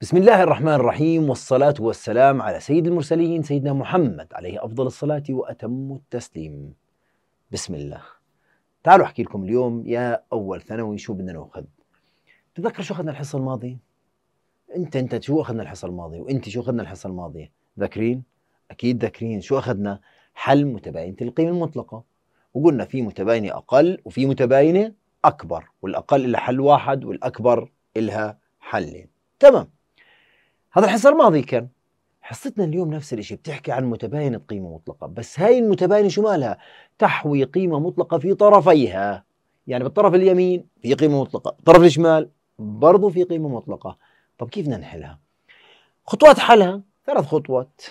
بسم الله الرحمن الرحيم والصلاة والسلام على سيد المرسلين سيدنا محمد عليه أفضل الصلاة وأتم التسليم. بسم الله. تعالوا أحكي لكم اليوم يا أول ثانوي شو بدنا نأخذ. تذكر شو أخذنا الحصة الماضية؟ أنت أنت شو أخذنا الحصة الماضية؟ وأنت شو أخذنا الحصة الماضية؟ ذاكرين؟ أكيد ذاكرين. شو أخذنا؟ حل متباينة القيمة المطلقة. وقلنا في متباينة أقل وفي متباينة أكبر والأقل لها حل واحد والأكبر إلها حلين. تمام. هذا الحصة الماضية كان حصتنا اليوم نفس الشيء بتحكي عن متباينة قيمة مطلقة. بس هاي المتباينة شو مالها؟ تحوي قيمة مطلقة في طرفيها. يعني بالطرف اليمين في قيمة مطلقة الطرف الشمال برضو في قيمة مطلقة. طب كيف بدنا نحلها؟ خطوات حلها ثلاث خطوات.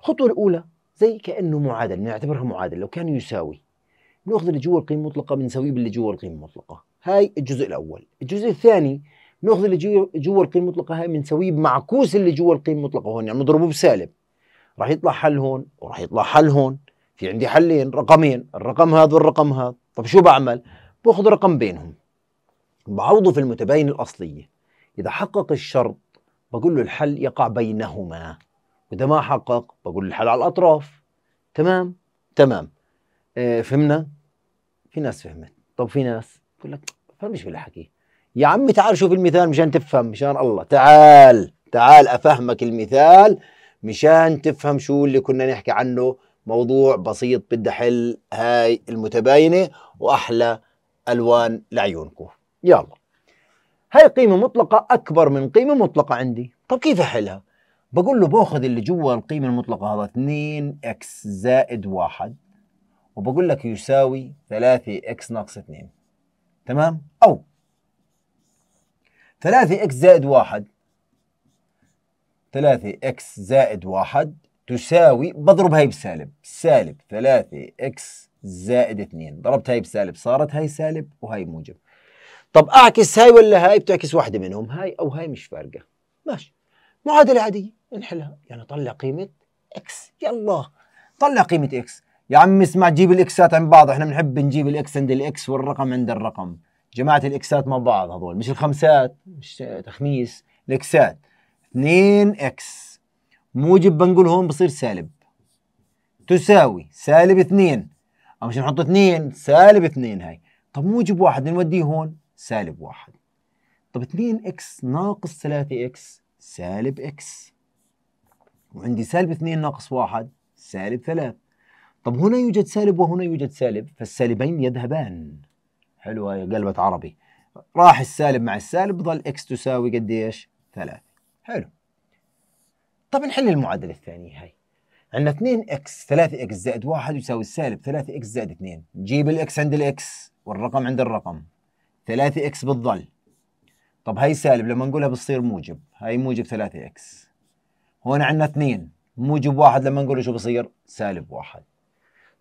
الخطوة الأولى زي كأنه معادل نعتبرها معادل. لو كان يساوي نأخذ اللي جوا القيمة المطلقة بنساويه باللي جوا القيمة المطلقة. هاي الجزء الأول. الجزء الثاني نأخذ اللي جوا القيمة المطلقة هاي بنسويه بمعكوس اللي جوا القيمة المطلقة. هون يعني نضربه بسالب. راح يطلع حل هون وراح يطلع حل هون. في عندي حلين رقمين الرقم هذا والرقم هذا. طب شو بعمل؟ باخذ رقم بينهم. بعوضه في المتباين الأصلية. إذا حقق الشرط بقول له الحل يقع بينهما. وإذا ما حقق بقول الحل على الأطراف. تمام؟ تمام. فهمنا؟ في ناس فهمت. طب في ناس بقول لك فهمش بالحكي يا عمي تعال شوف المثال مشان تفهم مشان الله. تعال تعال أفهمك المثال مشان تفهم شو اللي كنا نحكي عنه. موضوع بسيط بدي أحل هاي المتباينة وأحلى ألوان لعيونكم. يلا. هاي قيمة مطلقة أكبر من قيمة مطلقة عندي. طب كيف أحلها؟ بقول له بأخذ اللي جوا القيمة المطلقة هذا 2 إكس زائد 1 وبقول لك يساوي 3 x ناقص 2 تمام؟ أو 3 إكس زائد 1 3 إكس زائد 1 تساوي بضرب هاي بسالب سالب 3 x زائد 2 ضربت هاي بسالب صارت هاي سالب وهاي موجب. طب أعكس هاي ولا هاي؟ بتعكس واحدة منهم هاي أو هاي مش فارقة. ماشي. معادلة عادية نحلها يعني طلع قيمة إكس. يلا. طلع قيمة إكس. يا عم اسمع جيب الإكسات عند بعض إحنا بنحب نجيب الإكس عند الإكس والرقم عند الرقم. جماعة الإكسات مع بعض هذول مش الخمسات مش تخميس الإكسات. 2 x. موجب بنقول هون بصير سالب. تساوي سالب 2 أو مش نحط 2 سالب 2 هاي. طب موجب واحد نوديه هون سالب واحد. طب 2 إكس ناقص 3 إكس سالب إكس. وعندي سالب 2 ناقص واحد سالب 3 طب هنا يوجد سالب وهنا يوجد سالب فالسالبين يذهبان. حلوة يا قلبة عربي. راح السالب مع السالب بضل x تساوي قديش؟ ثلاثة. حلو. طب نحل المعادلة الثانية هاي. عندنا 2 إكس 3 إكس زائد 1 يساوي السالب 3 x زائد 2 نجيب الاكس عند الاكس والرقم عند الرقم. 3 x بتضل طب هاي سالب لما ننقلها بتصير موجب. هاي موجب 3 x هون عندنا 2 موجب واحد لما ننقله شو بصير؟ سالب واحد.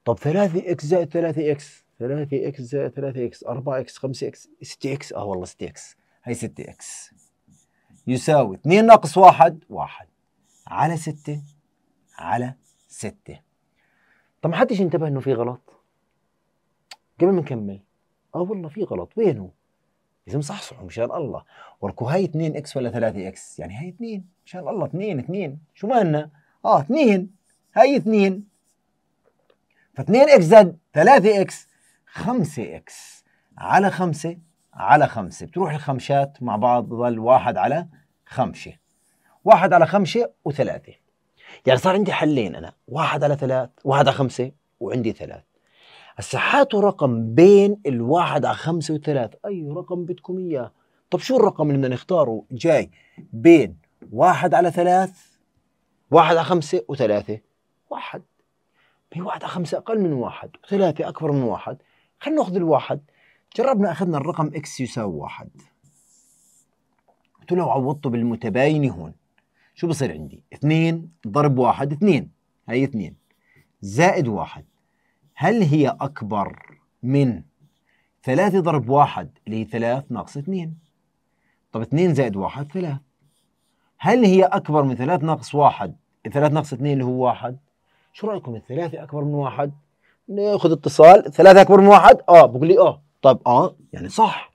طب 3 إكس زائد 3 إكس 3 إكس زائد 3 إكس 4 إكس 5 إكس 6 إكس. آه والله 6 إكس. هي 6 إكس. يساوي 2 ناقص 1 1 على 6 على 6 طب ما حدش انتبه إنه في غلط. قبل ما نكمل. آه والله في غلط. وينه؟ لازم صحصحوا مشان الله. ركزوا هاي 2 إكس ولا 3 إكس؟ يعني هاي 2 مشان الله 2 2 شو مالنا؟ آه 2 هاي 2 ف 2 إكس زائد 3 إكس 5 إكس على 5 على 5 بتروح الخمسات مع بعض بضل واحد على 5 واحد على 5 وثلاثة. يعني صار عندي حلين أنا. واحد على ثلاث واحد على 5 وعندي ثلاث. هسا هاتوا رقم بين الواحد على خمسة وثلاث. أي رقم بدكم إياه. طب شو الرقم اللي بدنا نختاره؟ جاي. بين واحد على ثلاث واحد على خمسة وثلاثة. واحد. هي واحد خمسة أقل من واحد وثلاثة أكبر من واحد. خلينا نأخذ الواحد. جربنا أخذنا الرقم إكس يساوي واحد. قلت لو عوضته بالمتباين هون شو بصير عندي؟ اثنين ضرب واحد اثنين. هي اثنين. زائد واحد. هل هي أكبر من ثلاثة ضرب واحد اللي هي ثلاث ناقص اثنين؟ طب اثنين زائد واحد ثلاث. هل هي أكبر من ثلاث ناقص واحد؟ ثلاث ناقص اثنين اللي هو واحد. شو رأيكم الثلاثة أكبر من واحد؟ ناخذ اتصال ثلاثة أكبر من واحد؟ آه بقول لي آه. طب آه يعني صح.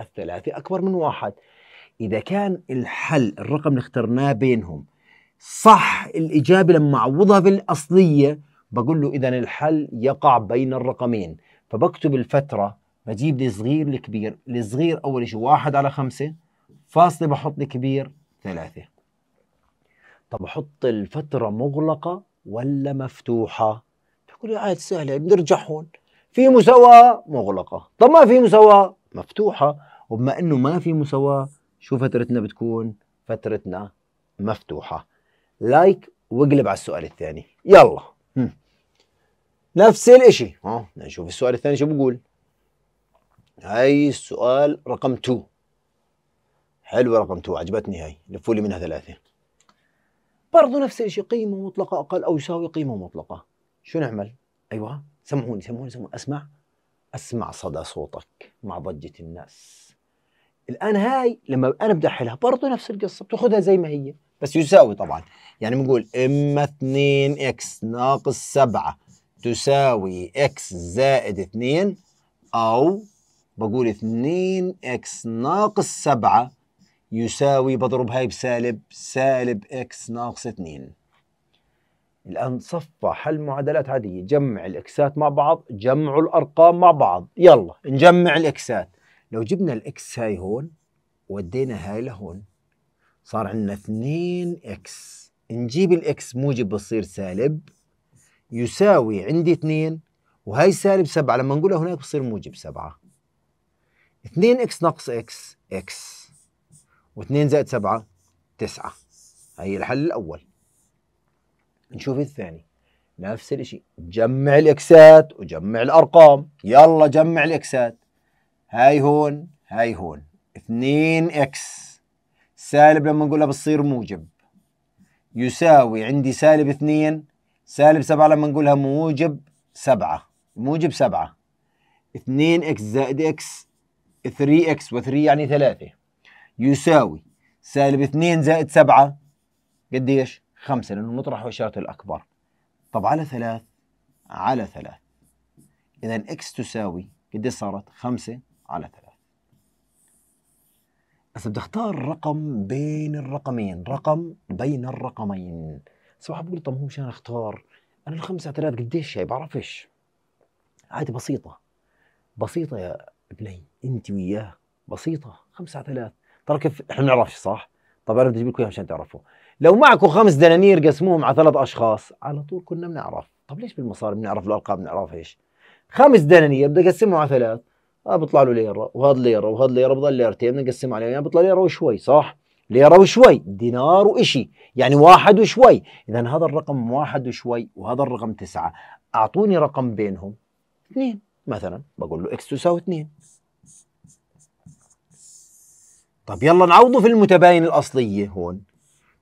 الثلاثة أكبر من واحد. إذا كان الحل الرقم اللي اخترناه بينهم صح الإجابة لما أعوضها بالأصلية بقول له إذا الحل يقع بين الرقمين. فبكتب الفترة بجيب الصغير الكبير. الصغير أول شيء واحد على خمسة فاصلة بحط الكبير ثلاثة. طب أحط الفترة مغلقة ولا مفتوحة؟ بقول لي عاد سهلة بنرجع هون. في مساواة مغلقة. طب ما في مساواة مفتوحة. وبما أنه ما في مساواة شو فترتنا بتكون؟ فترتنا مفتوحة. لايك واقلب على السؤال الثاني. يلا. نفس الإشي. ها نشوف السؤال الثاني شو بقول هاي السؤال رقم 2 حلو رقم 2 عجبتني هاي. لفوا لي منها ثلاثة. برضو نفس الشيء قيمة مطلقة أقل أو يساوي قيمة مطلقة. شو نعمل؟ أيوة سمعوني سمعوني سمعوني. أسمع أسمع صدى صوتك مع ضجة الناس. الآن هاي لما أنا بدي أحلها برضو نفس القصة بتاخذها زي ما هي بس يساوي طبعا. يعني بنقول إما 2 x ناقص 7 تساوي إكس زائد 2 أو بقول 2 إكس ناقص 7 يساوي بضرب هاي بسالب سالب x ناقص 2 الآن صفى حل معادلات عادية جمع الإكسات مع بعض جمعوا الأرقام مع بعض. يلا نجمع الإكسات. لو جبنا ال x هاي هون ودينا هاي لهون صار عندنا 2 إكس. نجيب الإكس موجب بصير سالب يساوي عندي 2 وهي سالب 7 لما ننقلها هناك بصير موجب 7 2 إكس ناقص إكس إكس. و2 زائد 7 9 هي الحل الأول. نشوف الثاني. نفس الشيء جمع الإكسات وجمع الأرقام. يلا جمع الإكسات. هاي هون هاي هون. 2 x. سالب لما ننقلها بتصير موجب. يساوي عندي سالب 2 سالب 7 لما ننقلها موجب 7 موجب 7 2 إكس زائد إكس 3 إكس و3 يعني 3 يساوي سالب 2 زائد 7 قديش؟ خمسة لأنه نطرح وإشارة الأكبر. طب على ثلاث على ثلاث. إذا إكس تساوي قديش صارت؟ خمسة على ثلاث. بس بدي أختار رقم بين الرقمين رقم بين الرقمين. واحد بقول طب هو مشان أختار. أنا الخمسة على ثلاث قديش هي بعرفش. عادي بسيطة. بسيطة يا ابني. أنت وياه. بسيطة. خمسة على ثلاث. ترى كيف إحنا بنعرفش صح؟ طب أنا بدي أجيب لكم عشان تعرفوا. لو معكم خمس دنانير قسموهم على ثلاث أشخاص على طول كنا بنعرف. طب ليش بالمصاري بنعرف الارقام بنعرف إيش؟ خمس دنانير بدي أقسمهم على ثلاث. آه بيطلع له ليرة وهذا ليرة وهذا ليرة بضل ليرتين بنقسم عليهم. يعني بيطلع ليرة وشوي صح؟ ليرة وشوي دينار وإشي. يعني واحد وشوي. اذا هذا الرقم واحد وشوي وهذا الرقم تسعة. أعطوني رقم بينهم اثنين مثلا. بقول له إكس تساوي اثنين. طب يلا نعوضه في المتباين الأصلية هون.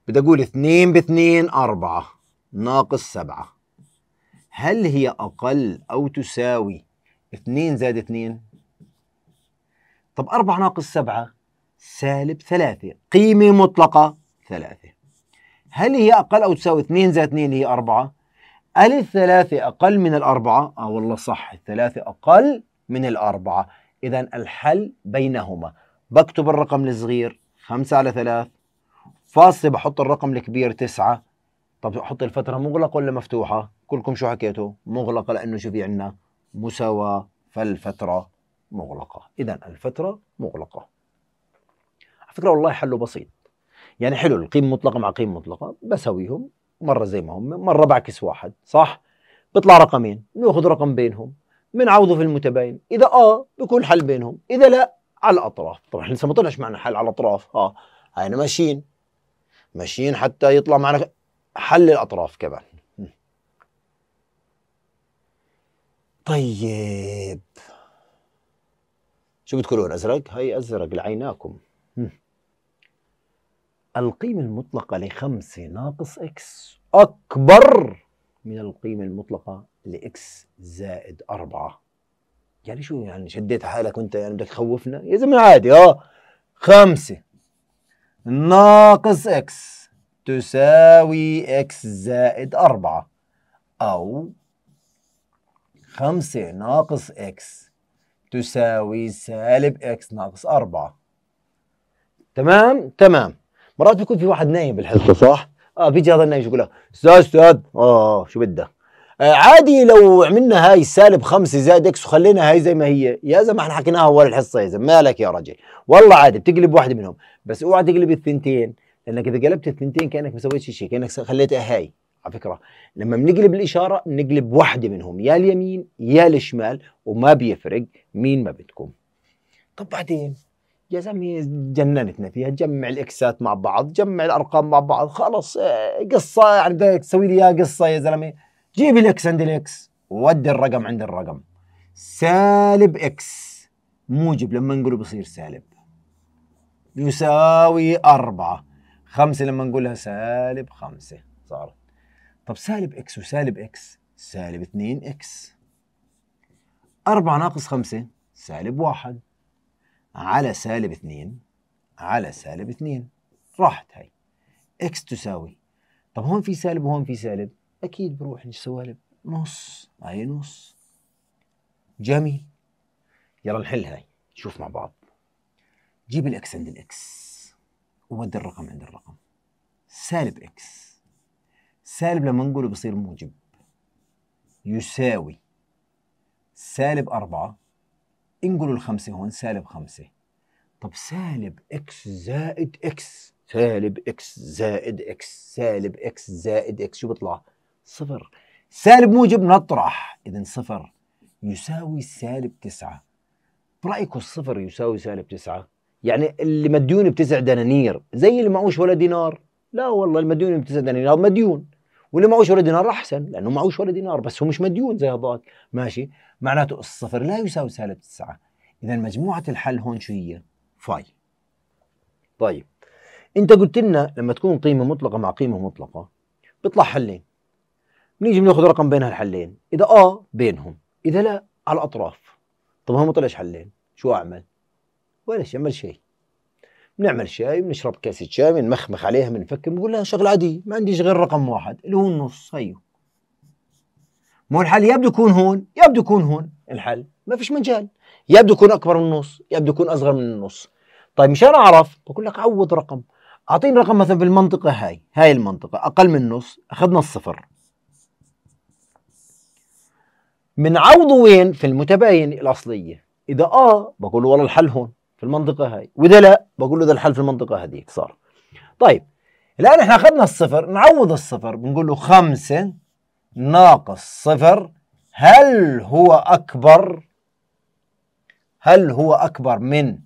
بدي أقول اثنين باثنين أربعة ناقص سبعة. هل هي أقل أو تساوي اثنين زائد اثنين؟ طب أربعة ناقص سبعة سالب ثلاثة قيمة مطلقة ثلاثة. هل هي أقل أو تساوي اثنين زائد اثنين هي أربعة؟ هل الثلاثة أقل من الأربعة؟ آه والله صح الثلاثة أقل من الأربعة. إذا الحل بينهما. بكتب الرقم الصغير خمسة على ثلاث. فاصلة بحط الرقم الكبير تسعة. طب أحط الفترة مغلقة ولا مفتوحة؟ كلكم شو حكيتوا؟ مغلقة لأنه شو في عندنا؟ مساواة فالفترة مغلقة. إذا الفترة مغلقة. على فكرة والله حله بسيط. يعني حلو القيمة مطلقة مع قيمة مطلقة. بسويهم مرة زي ما هم مرة بعكس واحد صح؟ بيطلع رقمين نأخذ رقم بينهم. بنعوضه في المتباين. إذا آه بيكون حل بينهم. إذا لا على الأطراف. طبعا إحنا لسه ما طلعش معنا حل على الأطراف. آه. هاينا ماشيين. ماشيين حتى يطلع معنا حل الاطراف كمان. طيب. شو بتقولون؟ أزرق؟ هاي أزرق لعيناكم. القيمة المطلقة لخمسة ناقص إكس. أكبر من القيمة المطلقة لإكس زائد أربعة. يعني شو يعني شديت حالك وانت يعني بدك تخوفنا؟ يا زلمة عادي آه. خمسة. ناقص إكس تساوي إكس زائد أربعة. أو خمسة ناقص إكس تساوي سالب إكس ناقص أربعة. تمام؟ تمام. مرات بيكون في واحد نايم بالحصة صح؟ آه بيجي هذا النايم يقول له أستاذ أستاذ آه شو بدك؟ آه عادي لو عملنا هاي سالب خمسة زائد إكس وخلينا هاي زي ما هي. يا زلمة إحنا حكيناها اول الحصة يا زلمة. مالك يا رجل؟ والله عادي بتقلب واحدة منهم. بس اوعى تقلب الثنتين لأنك إذا قلبت الثنتين كأنك ما سويتش شيء كأنك خليتها هاي على فكرة. لما بنقلب الإشارة بنقلب واحدة منهم يا اليمين يا الشمال وما بيفرق مين ما بدكم طب بعدين؟ يا زلمة جننتنا فيها. تجمع الإكسات مع بعض جمع الأرقام مع بعض خلص آه، قصة يعني بدك تسوي لي إياها قصة يا زلمة. جيب الاكس عند الاكس ودي الرقم عند الرقم. سالب إكس موجب لما نقوله بصير سالب. يساوي أربعة. خمسة لما نقولها سالب خمسة. صارت طب سالب إكس وسالب إكس سالب اثنين إكس أربعة ناقص خمسة. سالب واحد. على سالب اثنين. على سالب اثنين. راحت هاي. إكس تساوي. طب هون في سالب وهون في سالب. أكيد بروح السوالب نص. هاي نص. جميل. يلا نحل هاي. شوف مع بعض. جيب الإكس عند الإكس. وودي الرقم عند الرقم. سالب إكس. سالب لما نقوله بصير موجب. يساوي سالب أربعة. انقلوا الخمسة هون سالب خمسة. طب سالب إكس زائد إكس. سالب إكس زائد إكس. سالب إكس زائد إكس. شو بيطلع؟ صفر. سالب موجب نطرح. اذا صفر يساوي سالب تسعة. برأيكم الصفر يساوي سالب تسعة؟ يعني اللي مديون بتسع دنانير. زي اللي معوش ولا دينار. لا والله المديون بتسع دنانير. مديون. واللي معوش ولا دينار أحسن لأنه معوش ولا دينار بس هو مش مديون زي هذاك. ماشي. معناته الصفر لا يساوي سالب تسعة. اذا مجموعة الحل هون شو هي؟ فاي. طيب. أنت قلت لنا لما تكون قيمة مطلقة مع قيمة مطلقة بيطلع حلين. بنيجي بناخذ رقم بين هالحلين. إذا آه بينهم إذا لا على الأطراف. طب هم طلعش حلين شو أعمل؟ ولا شيء أعمل شيء. بنعمل شاي بنشرب كاسة شاي بنمخمخ عليها بنفكر بنقول لها شغلة عادية ما عنديش غير رقم واحد اللي هو النص. هيو مو الحل يا بده يكون هون يا بده يكون هون. الحل ما فيش مجال. يا بده يكون أكبر من النص يا بده يكون أصغر من النص. طيب مشان أعرف بقول لك عوض رقم. أعطيني رقم مثلا بالمنطقة هاي هاي المنطقة أقل من النص أخذنا الصفر. بنعوضه وين؟ في المتباين الأصلية. إذا آه بقول له والله الحل هون في المنطقة هاي. وإذا لا بقول له ده الحل في المنطقة هذيك صار. طيب الآن إحنا أخذنا الصفر نعوض الصفر بنقول له خمسة ناقص صفر. هل هو أكبر؟ هل هو أكبر من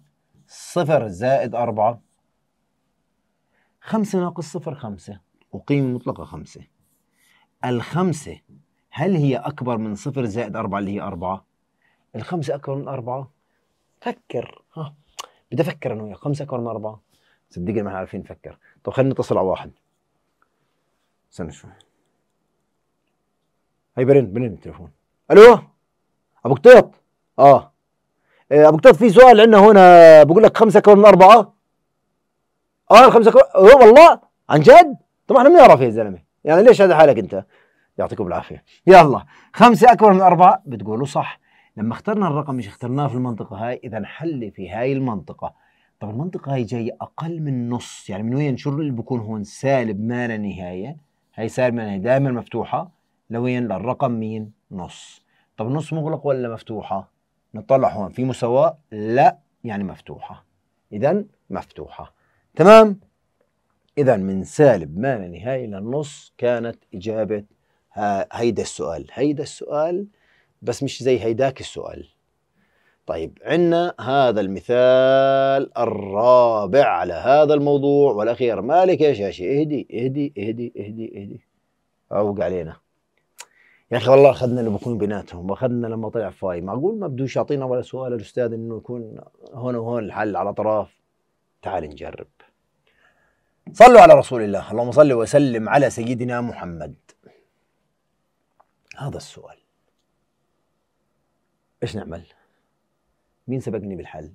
صفر زائد أربعة؟ خمسة ناقص صفر خمسة. وقيمة مطلقة خمسة. الخمسة هل هي أكبر من صفر زائد أربعة اللي هي أربعة؟ الخمسة أكبر من أربعة؟ فكر. ها بدي أفكر أنا وياك. خمسة أكبر من أربعة؟ صدقني ما إحنا عارفين نفكر. طب خلينا نتصل على واحد. استنى شوي. هي برن برن التليفون. ألو؟ أبو قطيط آه. إيه، أبو قطيط في سؤال عندنا هنا بقول لك خمسة أكبر من أربعة؟ آه الخمسه أكبر. والله؟ عن جد؟ طب إحنا بنعرف يا زلمة. يعني ليش شادد حالك أنت؟ يعطيكم العافية. يلا خمسة أكبر من أربعة بتقولوا صح. لما اخترنا الرقم مش اخترناه في المنطقة هاي إذا حل في هاي المنطقة. طب المنطقة هاي جاية أقل من نص يعني من وين؟ شو اللي بكون هون؟ سالب ما لا نهاية. هاي سالب ما لا نهاية دائما مفتوحة. لوين؟ للرقم مين نص. طب النص مغلق ولا مفتوحة؟ نطلع هون. في مساواة؟ لا يعني مفتوحة. إذا مفتوحة. تمام؟ إذا من سالب ما لا نهاية للنص كانت إجابة هيدا السؤال هيدا السؤال بس مش زي هيداك السؤال. طيب عندنا هذا المثال الرابع على هذا الموضوع والأخير. مالك يا شاشة اهدي اهدي اهدي اهدي اهدي. أوقع علينا. يا أخي والله أخذنا اللي بكون بيناتهم واخذنا لما طلع فاي. معقول ما بدوش يعطينا ولا سؤال الأستاذ إنه يكون هون وهون الحل على اطراف تعال نجرب. صلوا على رسول الله. اللهم صل وسلم على سيدنا محمد. هذا السؤال. إيش نعمل؟ مين سبقني بالحل؟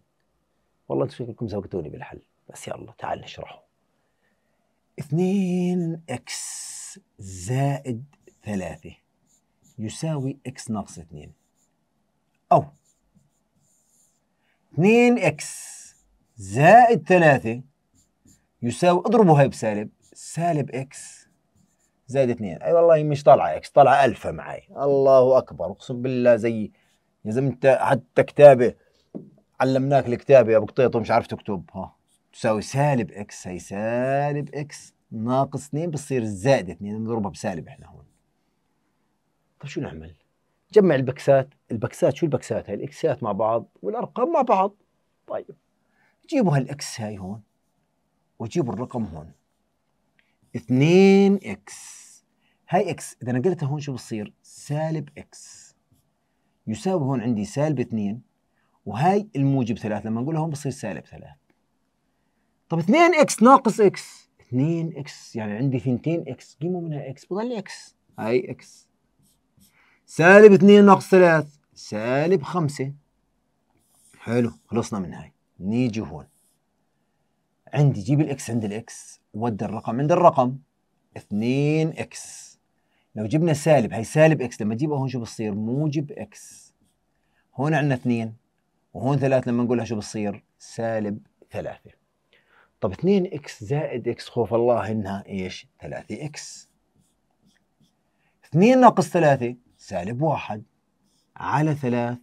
والله أنتم شكلكم سبقتوني بالحل بس يلا تعال نشرحه. 2 إكس زائد ثلاثة يساوي إكس ناقص 2 أو. 2 إكس زائد 3 يساوي اضربوا هاي بسالب سالب إكس زائد 2 أي والله مش طالعة إكس طالعة الفا معي الله أكبر أقسم بالله زي يا زلمة حتى كتابه علمناك الكتابة يا أبو قطيط ومش عارف تكتب. ها تساوي سالب إكس. هي سالب إكس ناقص 2 بتصير زائد 2 نضربها بسالب إحنا هون. طيب شو نعمل؟ جمع البكسات. البكسات شو البكسات؟ هاي الإكسات مع بعض والأرقام مع بعض. طيب جيبوا هالإكس هاي هون وجيبوا الرقم هون. 2 إكس. هاي إكس إذا نقلتها هون شو بصير سالب إكس. يساوي هون عندي سالب 2 وهاي الموجب 3 لما نقولها هون بصير سالب 3 طب 2 إكس ناقص إكس. 2 إكس يعني عندي ثنتين إكس. قيموا منها إكس بضل إكس. هاي إكس. سالب 2 ناقص 3 سالب 5 حلو خلصنا من هاي. نيجي هون. عندي جيب الإكس عند الإكس. ودي الرقم. عند الرقم 2 إكس. لو جبنا سالب هي سالب إكس لما تجيبها هون شو بصير؟ موجب إكس. هون عندنا 2 وهون 3 لما نقولها شو بصير؟ سالب 3 طب 2 إكس زائد إكس خوف الله إنها إيش؟ 3 إكس. 2 ناقص 3 سالب 1 على 3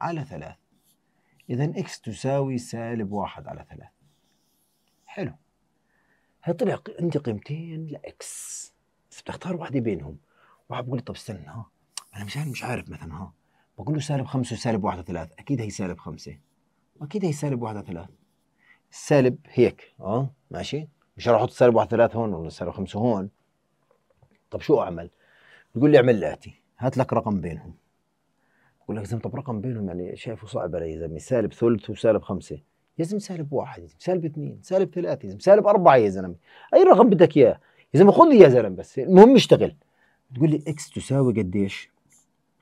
على 3 اذا إكس تساوي سالب 1 على 3 حلو. هي طلع عندي قيمتين لاكس بس بتختار واحدة بينهم. واحد بقول لي طب استنى ها أنا مش عارف مش عارف مثلا ها. بقول له سالب خمسة وسالب واحد ثلاث أكيد هي سالب خمسة. واكيد هي سالب واحد ثلاث السالب هيك آه ماشي. مش راح أحط سالب واحد ثلاث هون ولا سالب خمسة هون. طب شو أعمل؟ بقول لي اعمل الاتي هات لك رقم بينهم. بقول لك زلمه طب رقم بينهم يعني شايفه صعب علي يا زلمه سالب ثلث وسالب خمسة. يا زلمة سالب واحد سالب اثنين سالب ثلاثة يا زلمة سالب أربعة يا زلمة. أي رقم بدك إياه؟ يا زلمة خذ يا زلمة بس المهم اشتغل. تقول لي إكس تساوي قديش؟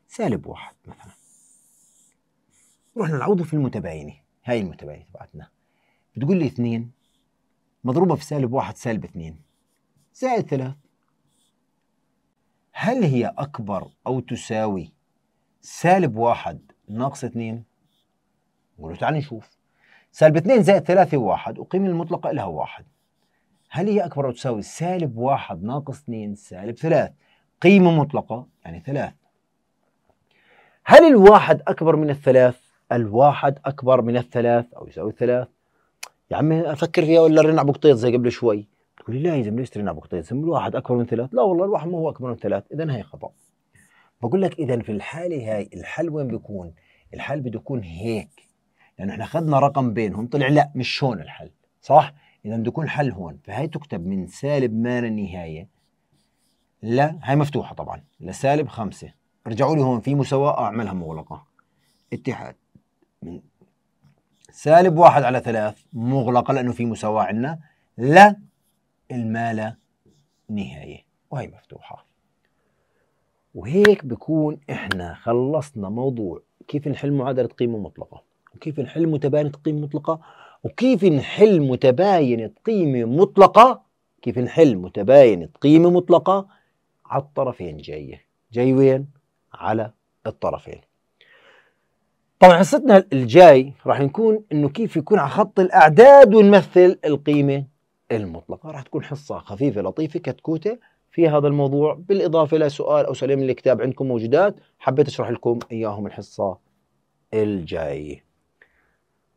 سالب واحد مثلا. رحنا نعوضه في المتباينة هاي المتباينة تبعتنا. بتقول لي اثنين مضروبة في سالب واحد سالب اثنين. زائد ثلاث. هل هي أكبر أو تساوي سالب واحد ناقص اثنين؟ نقول له تعال نشوف. سالب اثنين زائد ثلاثة واحد وقيمة المطلقة لها واحد. هل هي أكبر أو تساوي؟ سالب واحد ناقص اثنين سالب ثلاث. قيمة مطلقة يعني ثلاث. هل الواحد أكبر من الثلاث؟ الواحد أكبر من الثلاث أو يساوي ثلاث. يا عمي أفكر فيها ولا رن أبو قطيط زي قبل شوي؟ تقول لي لا يا زلمة ليش ترن أبو قطيط الواحد أكبر من ثلاث. لا والله الواحد ما هو أكبر من ثلاث. إذا هي خطأ. بقول لك إذا في الحالة هاي الحل وين بيكون؟ الحل بده يكون هيك. لأنه إحنا أخذنا رقم بينهم طلع لا مش هون الحل صح؟ إذا بده يكون حل هون فهي تكتب من سالب ما لا نهاية لا هاي مفتوحة طبعا لسالب خمسة. ارجعوا لي هون في مساواة أعملها مغلقة. اتحاد من سالب واحد على ثلاث مغلقة لأنه في مساواة عندنا لا المال نهاية وهي مفتوحة. وهيك بكون إحنا خلصنا موضوع كيف نحل معادلة قيمة مطلقة. وكيف نحل متباينة قيمة مطلقة؟ وكيف نحل متباينة قيمة مطلقة؟ كيف نحل متباينة قيمة مطلقة؟ على الطرفين جاية. جاي وين؟ على الطرفين. طبعا حصتنا الجاي راح نكون إنه كيف يكون على خط الأعداد ونمثل القيمة المطلقة. راح تكون حصة خفيفة لطيفة كتكوتة في هذا الموضوع. بالإضافة إلى سؤال أو سؤالين من الكتاب عندكم موجودات حبيت أشرح لكم إياهم الحصة الجايه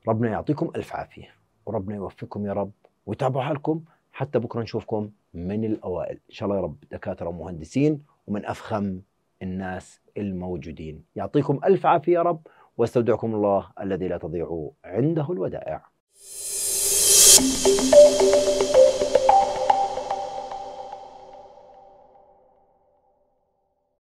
ربنا يعطيكم ألف عافية وربنا يوفقكم يا رب ويتابعوا حالكم حتى بكرة نشوفكم من الأوائل. إن شاء الله يا رب دكاترة ومهندسين ومن أفخم الناس الموجودين. يعطيكم ألف عافية يا رب واستودعكم الله الذي لا تضيع عنده الودائع.